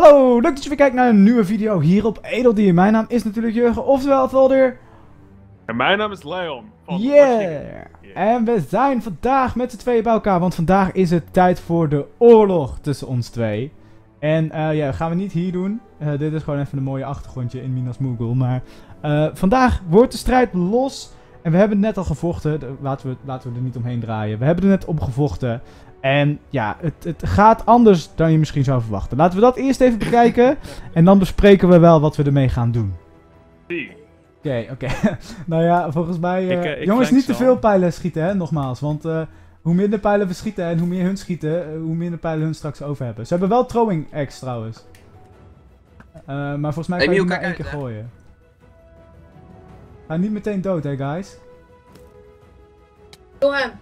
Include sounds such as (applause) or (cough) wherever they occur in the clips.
Hallo, leuk dat je weer kijkt naar een nieuwe video hier op Edeldier. Mijn naam is natuurlijk Jurgen, oftewel Velder. En mijn naam is Leon. Van Yeah! Yeah. En we zijn vandaag met z'n tweeën bij elkaar, want vandaag is het tijd voor de oorlog tussen ons twee. En eh, ja, dat gaan we niet hier doen. Eh, dit is gewoon even een mooie achtergrondje in Minas Moogle. Maar eh, vandaag wordt de strijd los. En we hebben het net al gevochten. Laten we, laten we er niet omheen draaien. We hebben er net op gevochten. En ja, het, het gaat anders dan je misschien zou verwachten. Laten we dat eerst even bekijken. en dan bespreken we wel wat we ermee gaan doen. Oké, oké. (laughs) nou ja, volgens mij... eh, Ik, eh, ik jongens, niet te veel pijlen schieten, hè, nogmaals. Want eh, hoe minder pijlen we schieten en hoe meer hun schieten, hoe minder pijlen hun straks over hebben. Ze hebben wel throwing eggs trouwens. Eh, maar volgens mij kan je Emiel, die maar één keer hè. gooien. Ga niet meteen dood, hè, guys. Jongen.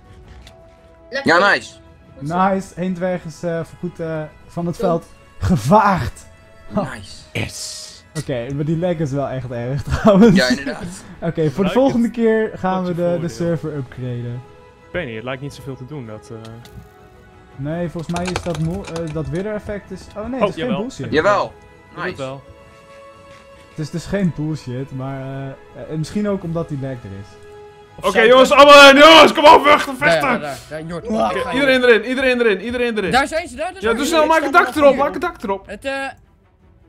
Lekker. Ja, nice. Nice, één dwerg is eh, voorgoed eh, van het veld gevaagd. Oh. Nice. Yes. Oké, maar die lag is wel echt erg (laughs) trouwens. Ja, inderdaad. Oké, voor de volgende keer gaan we de, de server upgraden. Ik weet niet, het lijkt niet zoveel te doen. Dat, eh, Nee, volgens mij is dat, eh, dat wither effect is... Oh nee, Oh, het is geen bullshit. Jawel. Nice. wel. Het is dus geen bullshit, maar eh, misschien ook omdat die lag er is. Oké jongens, allemaal in, jongens, kom op, vechten, vechten! daar, daar, daar, Jort. Ik iedereen erin, iedereen erin, iedereen erin. Daar zijn ze, daar, daar ja, ze. snel, Ik maak het dak erop, hier. maak het dak erop. Het, eh,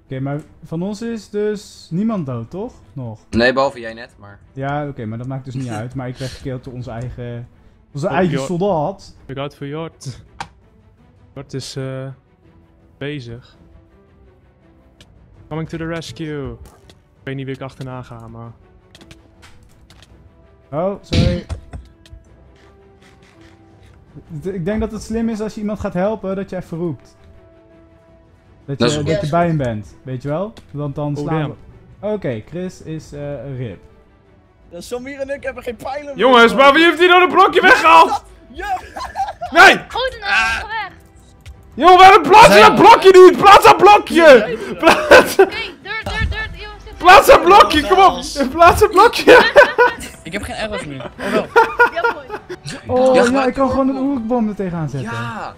Oké, maar van ons is dus niemand dood, toch? Nog. Nee, behalve jij net, maar. Ja, oké, maar dat maakt dus niet uit. Maar ik werd gekeeld door onze eigen... Onze Oh, eigen soldaat. Look out voor Jort. Jort is eh bezig. Coming to the rescue. Ik weet niet wie ik achterna ga, maar... Oh, sorry. Ik denk dat het slim is als je iemand gaat helpen, dat je even roept. Dat je, Dat goed. je bij hem bent, weet je wel? Want dan Oh, slaan we... Oké, Chris is eh rip. dat is Samir en ik hebben geen pijlen meer. Jongens, maar wie heeft hier nou een blokje weggehaald? Ja! Nee! De naam ga weg. Jongen, waarom plaats dat blokje niet? Plaats dat blokje! Plaats, deur, deur. Jongens, dit- plaats dat blokje, kom op! Plaats dat blokje! Ik heb geen arrows meer. Oh wel. Ja, mooi. Oh, Ja, ik kan gewoon een oerbom er tegenaan zetten. Ja!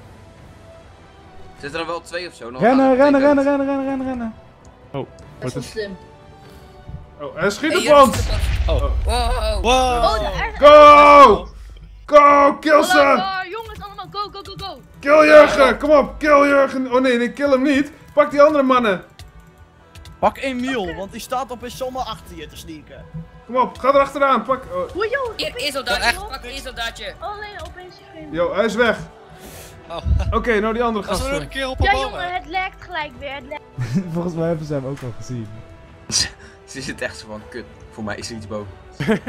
Zitten er wel twee of zo? nog? Rennen, Ah, rennen, rennen, rennen, rennen, rennen, rennen. Dat is wel slim. Oh, hij schiet Hey, op je- ons! Oh. Wow. Oh, er. Go! Go! Kill ze! daar, jongens, allemaal. Go, go, go, go. Kill Jurgen! Kom op, kill Jurgen! Oh nee, nee, kill hem niet! Pak die andere mannen! Pak Emiel, want die staat op een zomaar achter je te sneaken. Kom op, ga er achteraan, pak... Oh, Hoe joh. Hier. Pak één soldaatje. Oh nee, opeens je vreemd. yo, hij is weg. Oh. Oké, nou die andere Als we nog gasten. een keer op Ja jongen, het lekt gelijk weer. Het lekt. (laughs) Volgens mij hebben ze hem ook al gezien. (laughs) Ze zit echt zo van, kut. Voor mij is er iets boven. (laughs)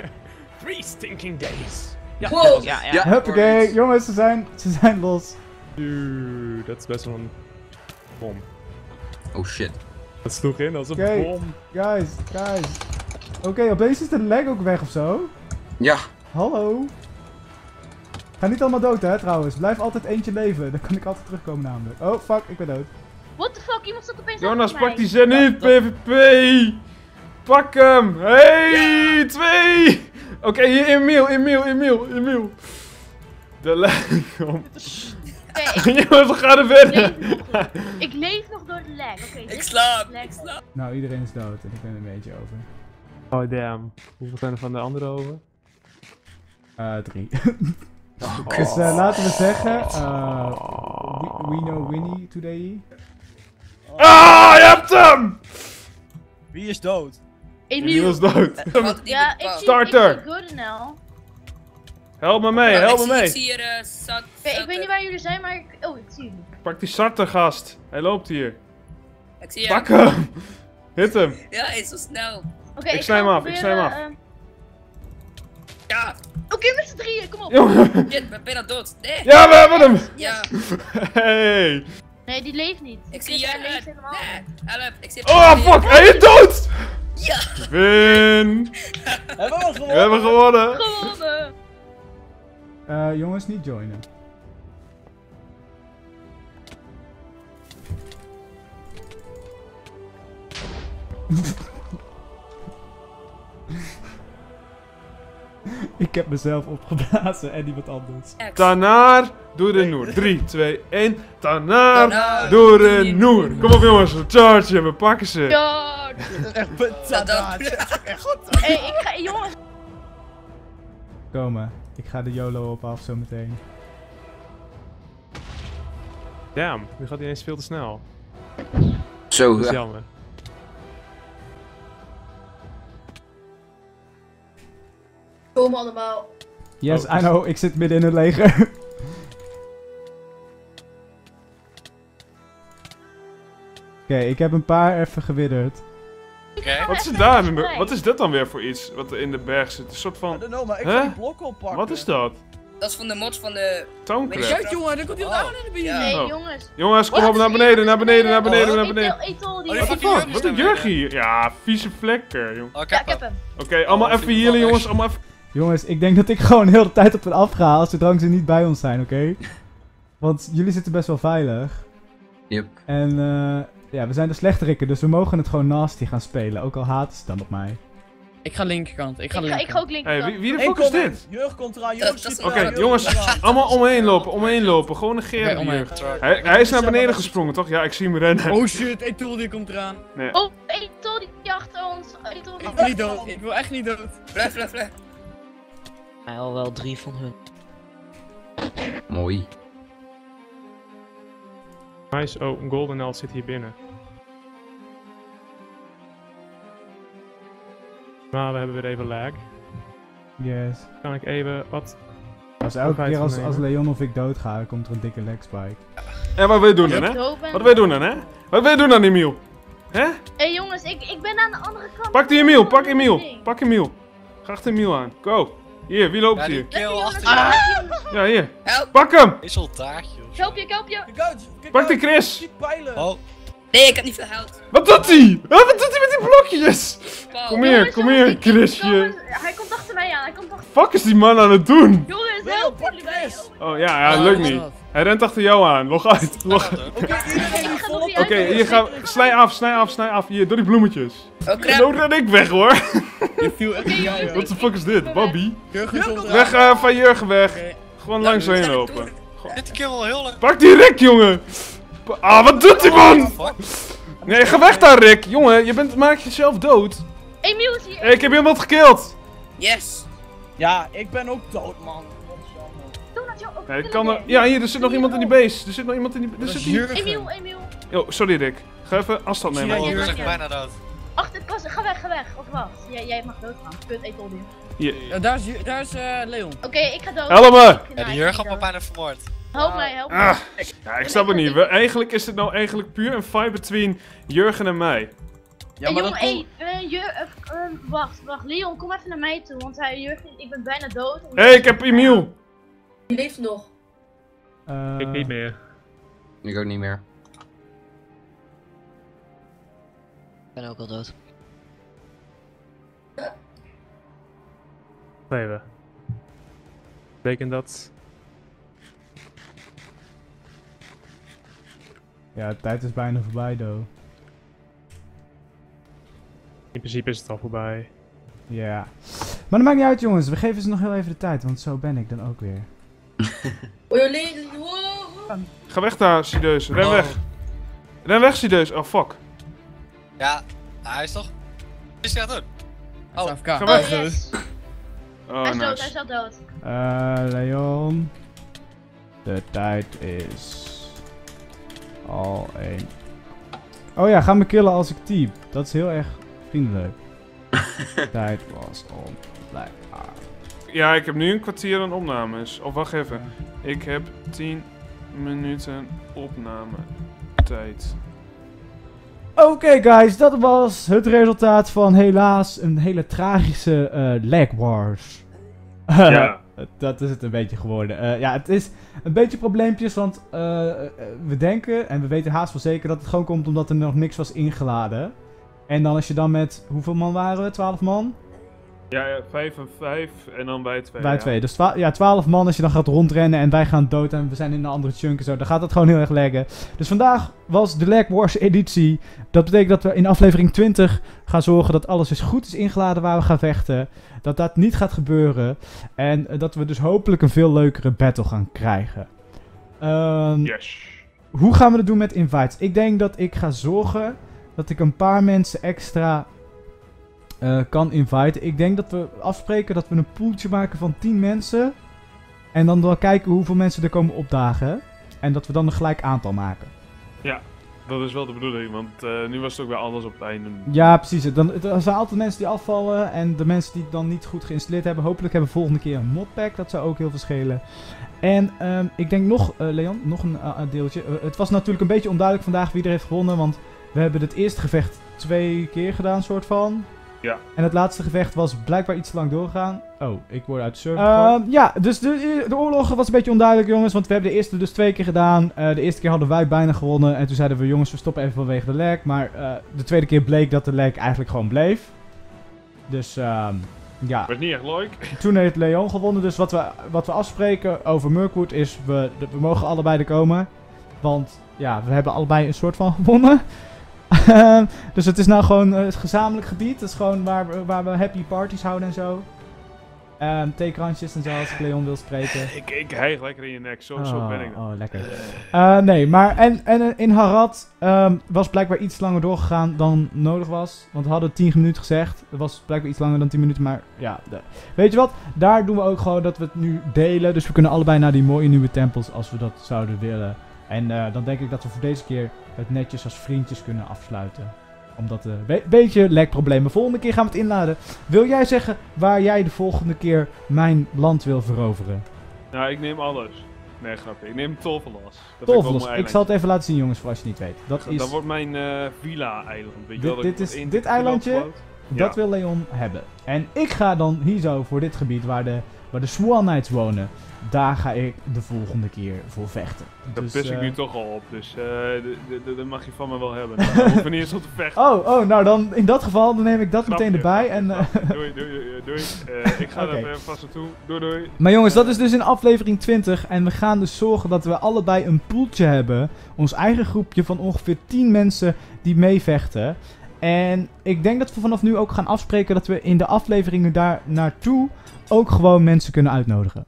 Three stinking days. Wow. Ja, ja. Ja. Huppakee, Oké. jongens, ze zijn, ze zijn los. Dude, dat is best wel een bom. Oh shit. Dat sloeg in als een Oké. bom. Guys, guys. Oké, opeens is de lag ook weg of zo. Ja. Hallo. Ga niet allemaal dood, hè, trouwens. Blijf altijd eentje leven. Dan kan ik altijd terugkomen namelijk. Oh, fuck, ik ben dood. What the fuck, iemand staat opeens Jonas, pak die zen niet, PvP! Pak hem! Hey, twee! Oké, hier Emiel, Emiel, Emiel, Emiel. De lag komt. (laughs) Jongens, we gaan er verder. Ik leef nog door de lag. Oké, Ik slaap. lag. Ik slaap. Nou, iedereen is dood en ik ben er een beetje over. Oh damn. Hoeveel zijn er van de andere over? Eh, drie. (laughs) Oh, dus eh, laten we zeggen, eh, we, we know Winnie today. Ah, je hebt hem! Wie is dood? Emiel Emiel. is dood. (laughs) Ja, ik Starter. ik zie. Help me mee, help me Ik mee. zie hier eh, zat. Oké, ik weet niet waar jullie zijn, maar ik... Oh, ik zie jullie. Pak die Sarter gast. Hij loopt hier. Ik zie Pak hem. hem. (laughs) Hit hem. Ja, hij is zo snel. Oké, Ik snij hem af, ik snij hem af. eh, Ja, Oké, met z'n drieën, kom op. Shit, (laughs) ik ben bijna dood. Nee. Ja, we hebben hem. Ja, (laughs) Hey. Nee, die leeft niet. ik zie hij leeft helemaal Nee, help. Ik zie Oh, fuck. Hij is dood. Ja. Win. (laughs) Hebben we gewonnen? We hebben gewonnen. Gewonnen. Eh, jongens, niet joinen. (laughs) Ik heb mezelf opgeblazen en niemand anders. X. Tanaar, Noer. 3, 2, 1. Tanaar, Noer. Kom op jongens, we chargen, we pakken ze. Ja. (laughs) Echt betanaat. Echt goed. Hé, (laughs) ik ga, jongens. Komen. Ik ga de YOLO op af zometeen. Damn, nu gaat hij ineens veel te snel. Zo, Dat is ja. jammer. Komen allemaal. Yes, Oh. I know. Ik zit midden in het leger. (laughs) Oké, ik heb een paar even gewidderd. Oké. Wat is daar? Wat is dit dan weer voor iets wat er in de berg zit? Een soort I van... don't know, maar ik Hè? ga die blokken oppakken. Wat is dat? Dat is van de mods van de... Tooncraft. Kijk jongen, daar komt Oh. aan in de binnen. Hé, Oh. jongens. Jongens, kom op naar beneden, naar beneden, naar beneden, naar Ik beneden. Ik die. Oh, die Wat is een jurk hier. Ja, vieze vlekken, jong. Oh, ik heb ik hem. Oké, allemaal Oh, even ik healen, wel jongens. Allemaal even... Jongens, ik denk dat ik (laughs) gewoon heel de tijd op hen afga als zolang ze niet bij ons zijn, oké? Want jullie zitten best wel veilig. Yep. En eh, ja, we zijn de slechterikken, dus we mogen het gewoon nasty gaan spelen. Ook al haten ze dan op mij. Ik ga linkerkant, ik Ik ga ga, ik ga linkerkant. ook linken. Hey, wie, wie de fuck is dit? Jurg komt eraan, Jurg Oké, jongens, allemaal omheen lopen, omheen lopen. Gewoon negeren hier. Hij, hij is naar beneden gesprongen, toch? Ja, ik zie hem rennen. Oh shit, Etool die komt eraan. Oh, Etol die achter ons. Etol die Ik wil niet dood, ik wil echt niet dood. Blijf, blijf, blijf. Al wel drie van hun. Mooi. Nice, oh, een golden elf zit hier binnen. Maar we hebben weer even lag. Yes. Kan ik even wat... Als elke keer als, als. Leon of ik doodga, komt er een dikke leg spike. En wat wil je doen dan, hè? Wat wil je doen dan, hè? Wat wil je doen dan, Emiel? Hè? Hé jongens, ik, ik ben aan de andere kant. Pak die Emiel, pak Emiel. Pak Emiel. Ga achter Emiel aan. Go. Hier, wie loopt hier? Kill achter je. Ja, hier. Help. Pak hem! Is al. Ik help je, ik help je. Kijk uit, kijk Pak die uit. Chris! Oh, Nee, ik heb niet veel hout. Wat doet hij? Wat doet hij met die blokjes? Kom hier, Jongens, kom hier, Chrisje. Hij komt achter mij aan, hij komt achter Fuck is die man aan het doen? Jongens, help pak. Chris. Oh ja, ja, lukt niet. Hij rent achter jou aan. Log uit. Log uit. Oké, iedereen Oké, hier gaan we. Snij af, snij af, snij af. Hier, door die bloemetjes. En crap. dan ren ik weg hoor. Je viel echt What the fuck is dit? Bobby? Weg eh, van Jurgen weg. Oké. Gewoon langs heen lopen. dit kill al heel lang. Pak die Rick, jongen! Ah, wat doet die man? Nee, ga weg daar, Rick. Jongen, je bent, maak jezelf dood. Emiel is hier. Hey, ik heb iemand gekild. Yes. Ja, ik ben ook dood, man. Dat kan er... Ja, hier, er zit nog iemand in die base. Er zit nog iemand in die... Er zit hier... Emiel, Emiel. Oh, sorry Rick. Ga even afstand nemen. Oh, Ja, zijn ja. bijna dood. Achter, pas, ga weg, ga weg. Of wacht, jij, jij mag doodgaan. Kut, nu. Hier. Ja, daar is, daar is eh, Leon. Oké, ik ga dood. Help me! Ja, die Jurgen had me bijna vermoord. Help mij, help mij. Ah, ja, ik snap het niet. We, eigenlijk is het nou eigenlijk puur een fight between Jurgen en mij. Ja, Hey, maar jongen, dat hey, eh, Jur, eh, eh, wacht, wacht. Leon, kom even naar mij toe, want hij, Jurgen, ik ben bijna dood. Hé, hey, ik heb Emiel. Die leeft nog. Eh, Ik niet meer. Ik ook niet meer. Ik ben ook al dood. Even. Betekent dat... Ja, de tijd is bijna voorbij, do. In principe is het al voorbij. Ja. Maar dat maakt niet uit, jongens. We geven ze nog heel even de tijd, want zo ben ik dan ook weer. Ga weg daar, Sideus. Ren Oh. weg. Ren weg, Sideus. Oh, fuck. Ja, hij is toch? Wat is hij aan het doen? Hij is AFK. Ga Oh, weg. yes. Oh, hij is dood, hij is al dood. Eh, Leon. De tijd is. Al één. Oh ja, ga me killen als ik type. Dat is heel erg vriendelijk. (laughs) tijd was om. Blijf aan. Ja, ik heb nu een kwartier aan opnames. Of wacht even. Ik heb 10 minuten opname tijd. Oké guys, dat was het resultaat van helaas een hele tragische eh lag wars. (laughs) Ja. dat is het een beetje geworden. Eh, ja, het is een beetje probleempjes, want eh, we denken en we weten haast wel zeker dat het gewoon komt omdat er nog niks was ingeladen. En dan als je dan met, hoeveel man waren we? 12 man? Ja, ja, 5 en 5 en dan bij 2. Bij twee. Dus twa- ja, 12 man als je dan gaat rondrennen en wij gaan dood en we zijn in een andere chunk en zo. Dan gaat het gewoon heel erg laggen. Dus vandaag was de Lag Wars editie. Dat betekent dat we in aflevering 20 gaan zorgen dat alles is goed is ingeladen waar we gaan vechten. Dat dat niet gaat gebeuren. En dat we dus hopelijk een veel leukere battle gaan krijgen. Ehm, Yes. hoe gaan we het doen met invites? Ik denk dat ik ga zorgen dat ik een paar mensen extra eh, kan inviten. Ik denk dat we afspreken dat we een poeltje maken van 10 mensen. En dan wel kijken hoeveel mensen er komen opdagen. En dat we dan een gelijk aantal maken. Dat is wel de bedoeling, want eh, nu was het ook weer anders op het einde. Ja, precies. Dan, er zijn altijd mensen die afvallen. En de mensen die het dan niet goed geïnstalleerd hebben. Hopelijk hebben we volgende keer een modpack. Dat zou ook heel veel schelen. En ehm, ik denk nog, eh, Leon, nog een deeltje. Het was natuurlijk een beetje onduidelijk vandaag wie er heeft gewonnen. Want we hebben het eerste gevecht twee keer gedaan, soort van. Ja. En het laatste gevecht was blijkbaar iets te lang doorgegaan. Oh, ik word uit de server. Ehm, Ja, dus de, de oorlog was een beetje onduidelijk, jongens. Want we hebben de eerste dus twee keer gedaan. Eh, de eerste keer hadden wij bijna gewonnen. En toen zeiden we, jongens, we stoppen even vanwege de lag. Maar eh, de tweede keer bleek dat de lag eigenlijk gewoon bleef. Dus, ehm, ja. Was niet echt leuk. Toen heeft Leon gewonnen. Dus wat we, wat we afspreken over Mirkwood is, we, we mogen allebei er komen. Want, ja, we hebben allebei een soort van gewonnen. Ehm, dus het is nou gewoon eh, het gezamenlijk gebied. Het is gewoon waar, we- waar we happy parties houden en zo. Ehm theekransjes en zo als ik Leon wil spreken. (laughs) Ik, ik hijg lekker in je nek, zo, zo oh, ben ik dan. Oh, lekker. Eh, nee, maar en, en eh, in Harad ehm, was blijkbaar iets langer doorgegaan dan nodig was. Want we hadden 10 minuten gezegd. Het was blijkbaar iets langer dan 10 minuten, maar ja. de- weet je wat? Daar doen we ook gewoon dat we het nu delen. Dus we kunnen allebei naar die mooie nieuwe tempels als we dat zouden willen. En eh, dan denk ik dat we voor deze keer het netjes als vriendjes kunnen afsluiten. Omdat een be beetje lekproblemen. Volgende keer gaan we het inladen. Wil jij zeggen waar jij de volgende keer mijn land wil veroveren? Nou, ik neem alles. Nee, grapje. Ik neem. Dat vind ik Ik zal het even laten zien, jongens, voor als je het niet weet. Dat is, Dat wordt mijn eh, villa-eiland. Dit- wel, dit is- dit eilandje? dat Ja. wil Leon hebben. En ik ga dan hier zo voor dit gebied waar de, waar de Swan Knights wonen. Daar ga ik de volgende keer voor vechten. Daar Dus, pis ik eh, nu toch al op, dus eh, dat mag je van me wel hebben. Nou, we hoeven niet eens op te vechten. Oh, oh, nou dan in dat geval dan neem ik dat meteen erbij. En, eh, (laughs) Doei, doei, doei. doei. Eh, ik ga Oké. er even vast naartoe. Doei, doei. Maar jongens, dat is dus in aflevering 20. En we gaan dus zorgen dat we allebei een poeltje hebben. Ons eigen groepje van ongeveer 10 mensen die meevechten. En ik denk dat we vanaf nu ook gaan afspreken dat we in de afleveringen daar naartoe ook gewoon mensen kunnen uitnodigen.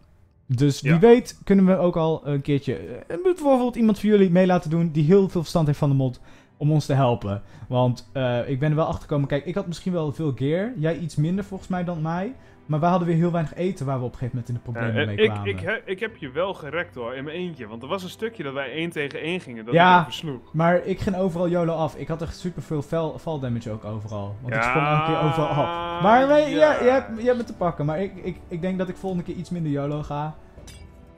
Dus wie Ja. weet kunnen we ook al een keertje eh, bijvoorbeeld iemand van jullie mee laten doen die heel veel verstand heeft van de mod om ons te helpen. Want eh, ik ben er wel achter gekomen. Kijk, ik had misschien wel veel gear. Jij iets minder volgens mij dan mij. Maar wij hadden weer heel weinig eten waar we op een gegeven moment in de problemen en mee ik, kwamen. ik, he- ik heb je wel gerekt hoor, in mijn eentje. Want er was een stukje dat wij één tegen één gingen, dat Ja. ik even sloeg. Maar ik ging overal YOLO af. Ik had echt super veel fall, fall damage ook overal. Want ik sprong elke keer overal af. Maar nee, ja. ja, je, hebt, je hebt me te pakken. Maar ik, ik, ik denk dat ik volgende keer iets minder YOLO ga.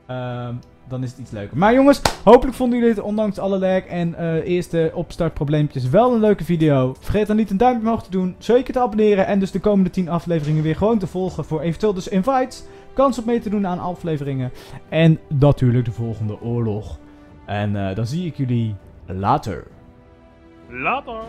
Ehm, dan is het iets leuker. Maar jongens, hopelijk vonden jullie dit ondanks alle lag en eh, eerste opstartprobleempjes wel een leuke video. Vergeet dan niet een duimpje omhoog te doen, zeker te abonneren en dus de komende 10 afleveringen weer gewoon te volgen voor eventueel dus invites, kans op mee te doen aan afleveringen en natuurlijk de volgende oorlog. En eh, dan zie ik jullie later. Later.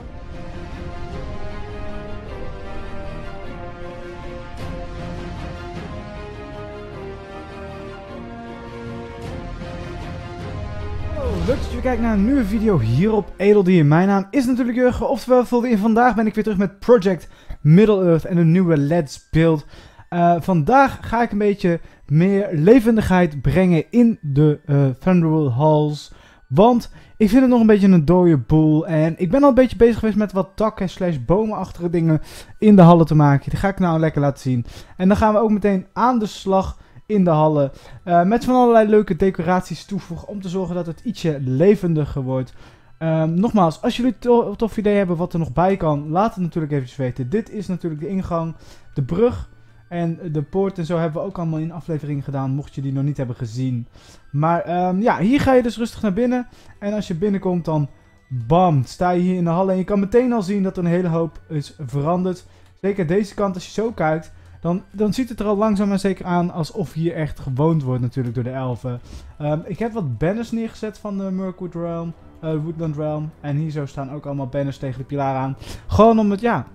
Leuk dat je kijkt naar een nieuwe video hier op Edeldier. Mijn naam is natuurlijk Jurgen, oftewel in. Vandaag ben ik weer terug met Project Middle-earth en een nieuwe Let's Build. Eh, vandaag ga ik een beetje meer levendigheid brengen in de Thunderwheel Halls. Want ik vind het nog een beetje een dode boel. En ik ben al een beetje bezig geweest met wat takken slash bomenachtige dingen in de hallen te maken. Die ga ik nou lekker laten zien. En dan gaan we ook meteen aan de slag in de hallen. Eh, met van allerlei leuke decoraties toevoegen om te zorgen dat het ietsje levendiger wordt. Ehm, nogmaals, als jullie een tof idee hebben wat er nog bij kan, laat het natuurlijk eventjes weten. Dit is natuurlijk de ingang, de brug en de poort en zo hebben we ook allemaal in afleveringen gedaan, mocht je die nog niet hebben gezien. Maar ehm, ja, hier ga je dus rustig naar binnen. En als je binnenkomt dan, bam, sta je hier in de hal. En je kan meteen al zien dat er een hele hoop is veranderd. Zeker deze kant, als je zo kijkt, dan, dan ziet het er al langzaam maar zeker aan alsof hier echt gewoond wordt natuurlijk door de elfen. Ehm, ik heb wat banners neergezet van de Mirkwood Realm, eh, Woodland Realm. En hier zo staan ook allemaal banners tegen de pilaar aan. Gewoon om het, ja,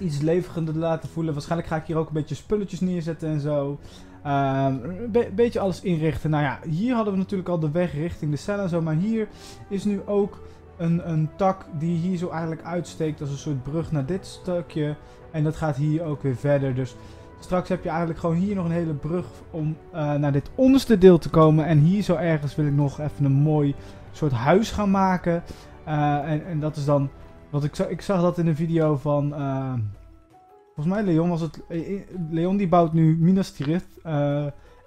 iets levendiger laten voelen. Waarschijnlijk ga ik hier ook een beetje spulletjes neerzetten en zo. Ehm, een be- beetje alles inrichten. Nou ja, hier hadden we natuurlijk al de weg richting de cel en zo. Maar hier is nu ook een, een tak die hier zo eigenlijk uitsteekt als een soort brug naar dit stukje. En dat gaat hier ook weer verder. Dus straks heb je eigenlijk gewoon hier nog een hele brug om eh, naar dit onderste deel te komen. En hier zo ergens wil ik nog even een mooi soort huis gaan maken. Eh, en, en dat is dan. Want ik zag, ik zag dat in een video van. eh, volgens mij Leon was het. Leon die bouwt nu Minas Tirith.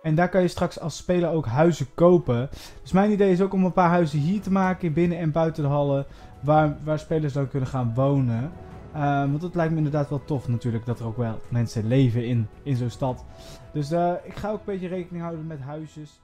en daar kan je straks als speler ook huizen kopen. Dus mijn idee is ook om een paar huizen hier te maken. Binnen en buiten de hallen. Waar, waar spelers dan kunnen gaan wonen. Eh, want het lijkt me inderdaad wel tof natuurlijk. Dat er ook wel mensen leven in, in zo'n stad. Dus eh, ik ga ook een beetje rekening houden met huisjes.